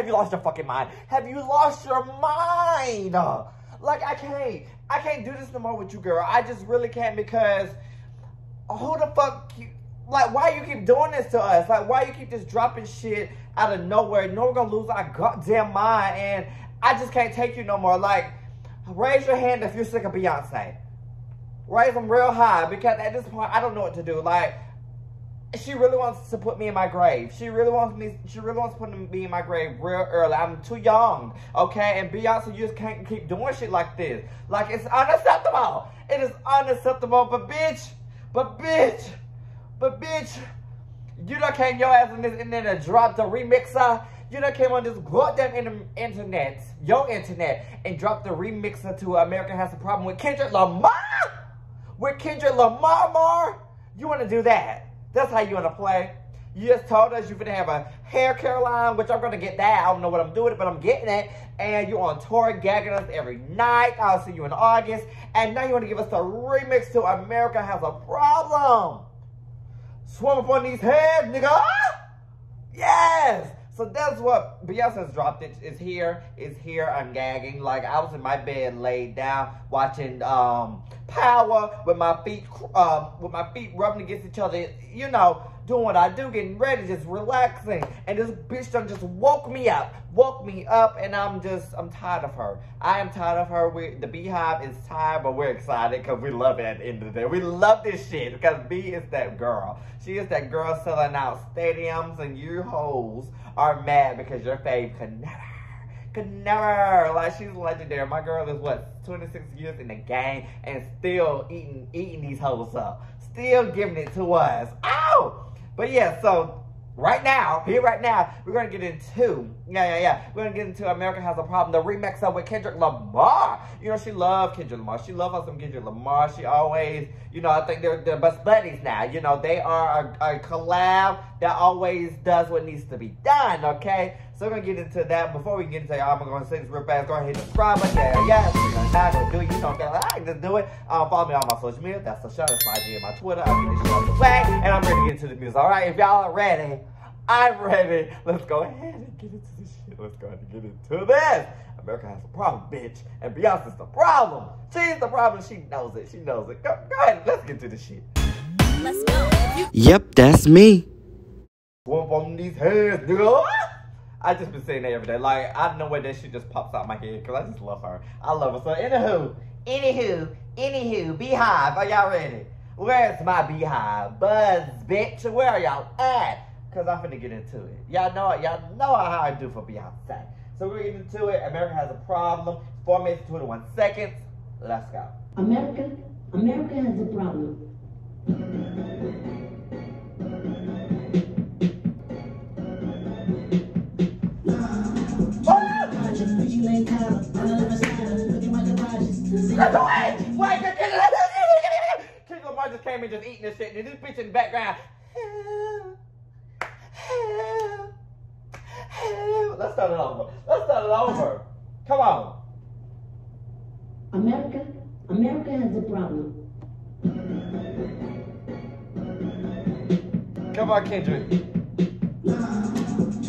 have you lost your fucking mind? Have you lost your mind? Like, I can't. I can't do this no more with you, girl. I just really can't because who the fuck you, like why you keep doing this to us? Like why you keep just dropping shit out of nowhere? no we're gonna lose our goddamn mind and I just can't take you no more. Like, raise your hand if you're sick of Beyonce. Raise them real high because at this point I don't know what to do. Like she really wants to put me in my grave. She really wants me. She really wants to put me in my grave real early. I'm too young, okay? And Beyonce, you just can't keep doing shit like this. Like it's unacceptable. It is unacceptable. But bitch, but bitch, but bitch, you done came your ass in this and dropped the remixer. You done came on this goddamn internet, your internet, and dropped the remixer to America Has a Problem with Kendrick Lamar. With Kendrick Lamar, Mar. You want to do that? That's how you want to play. You just told us you're going to have a hair care line, which I'm going to get that. I don't know what I'm doing, it, but I'm getting it. And you're on tour gagging us every night. I'll see you in August. And now you want to give us a remix to America Has a Problem. Swim up on these heads, nigga. Yes. So that's what Beyonce's dropped. It is here. It's here. I'm gagging. Like I was in my bed, laid down, watching um, Power with my feet, uh, with my feet rubbing against each other. You know, doing what I do, getting ready, just relaxing. And this bitch done just woke me up, woke me up, and I'm just, I'm tired of her. I am tired of her. We, the BeyHive is tired, but we're excited because we love it at the end of the day. We love this shit because B is that girl. She is that girl selling out stadiums, and you hoes are mad because your fave could never could never. Like she's legendary. My girl is what 26 years in the game and still eating eating these hoes up. Still giving it to us. Ow! But yeah, so right now, here right now, we're gonna get into yeah, yeah, yeah. We're gonna get into America Has a Problem, the remix of with Kendrick Lamar. You know, she loved Kendrick Lamar. She loves us some Kendrick Lamar. She always, you know, I think they're they're best buddies now. You know, they are a, a collab that always does what needs to be done. Okay. So we're gonna get into that. Before we get into that, I'm gonna say this real fast. Go ahead and hit subscribe button. Yeah, yeah. We're not gonna do it. You don't get like, just do it. Um, follow me on my social media. ThatsSoShaun. That's my IG and my Twitter. I'll get this shit out the way. And I'm ready to get into the music. All right. If y'all are ready, I'm ready. Let's go ahead and get into this shit. Let's go ahead and get into this. America has a problem, bitch. And Beyonce's the problem. She's the problem. She knows it. She knows it. Go, go ahead. Let's get to the shit. Let's go. Yep, that's me. Swamp on these heads, nigga. I just been saying that every day. Like, I don't know where that shit just pops out my head because I just love her. I love her. So, anywho, anywho, anywho, BeyHive, are y'all ready? Where's my BeyHive? Buzz, bitch, where are y'all at? Because I'm finna get into it. Y'all know Y'all know how I do for Beyonce. So we're getting into it. America has a problem. Four minutes, 21 seconds. Let's go. America, America has a problem. Away! Wait, Kendrick Lamar just came in just eating this shit, and this bitch in the background. Let's start it over. Let's start it over. Come on. America, America has a problem. Come on, Kendrick.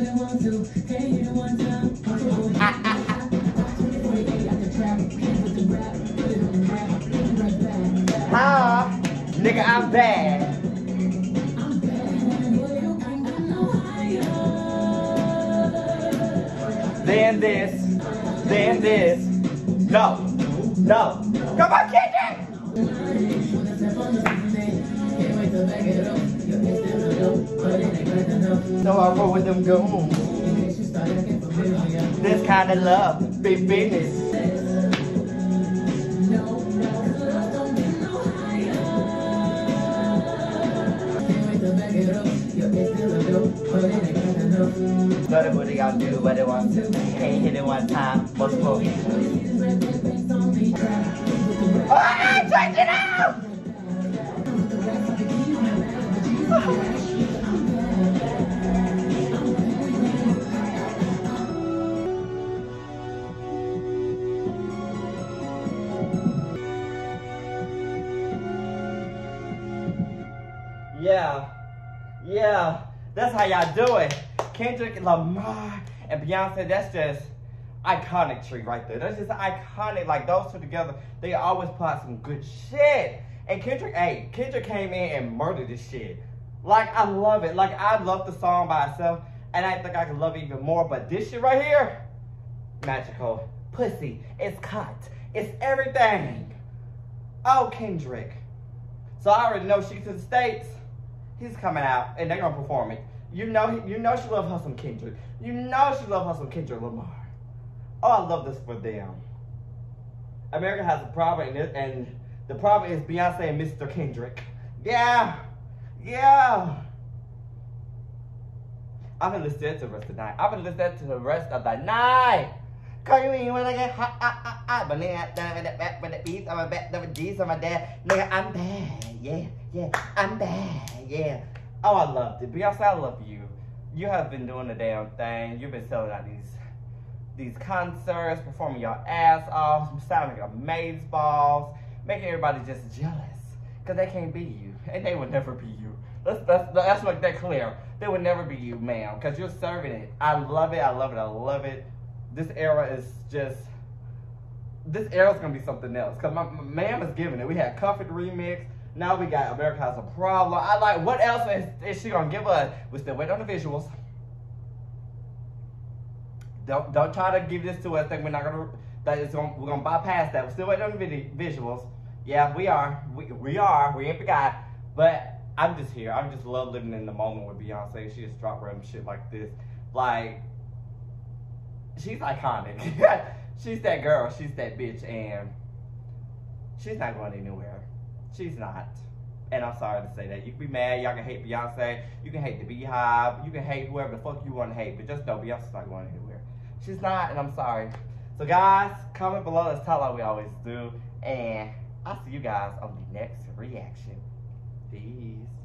Hi, nigga, I'm bad. Then this, then this. No, no. Come on, Kendrick! So I roll with them goons. This kind of love, big business. But everybody gotta do what they want to. Can't hit it one time, multiple. Ah, Yeah, yeah, that's how y'all do it. Kendrick Lamar and Beyonce, that's just iconic tree right there. That's just iconic. Like those two together, they always put out some good shit. And Kendrick, hey, Kendrick came in and murdered this shit. Like I love it. Like I love the song by itself, and I think I can love it even more. But this shit right here, magical. Pussy, it's cut. It's everything. Oh, Kendrick. So I already know she's in the States. He's coming out and they're gonna perform it. You know you know she love some Kendrick. You know she love some Kendrick Lamar. Oh, I love this for them. America has a problem and, and the problem is Beyonce and Mr. Kendrick. Yeah. Yeah. I've been listening to the rest of the night. I've been listening to the rest of the night. In when I get hot, hot, hot, hot. But nigga, the back with the I'm a back the G's, I'm a dad. Nigga, I'm bad, yeah, yeah, I'm bad, yeah. Oh, I loved it. Beyonce, I love you. You have been doing the damn thing. You've been selling out these these concerts, performing your ass off, sounding like amaze balls, making everybody just jealous. Cause they can't be you. And they would never be you. Let's, let's, let's make that clear. They would never be you, ma'am. Cause you're serving it. I love it, I love it, I love it this era is just this era is gonna be something else. Cause my, my man was giving it. We had Cuff It remix. Now we got America has a problem. I like what else is, is she gonna give us? We still wait on the visuals. Don't don't try to give this to us. Think we're not gonna that is gonna we're gonna bypass that. We're still waiting on the visuals. Yeah, we are. We we are. We ain't forgot. But I'm just here. I just love living in the moment with Beyonce. She just dropped random shit like this. Like she's iconic. she's that girl. She's that bitch, and she's not going anywhere. She's not. And I'm sorry to say that. You can be mad. Y'all can hate Beyonce. You can hate the BeyHive. You can hate whoever the fuck you want to hate. But just know Beyonce's not going anywhere. She's not, and I'm sorry. So guys, comment below. Let's talk like we always do. And I'll see you guys on the next reaction. Peace.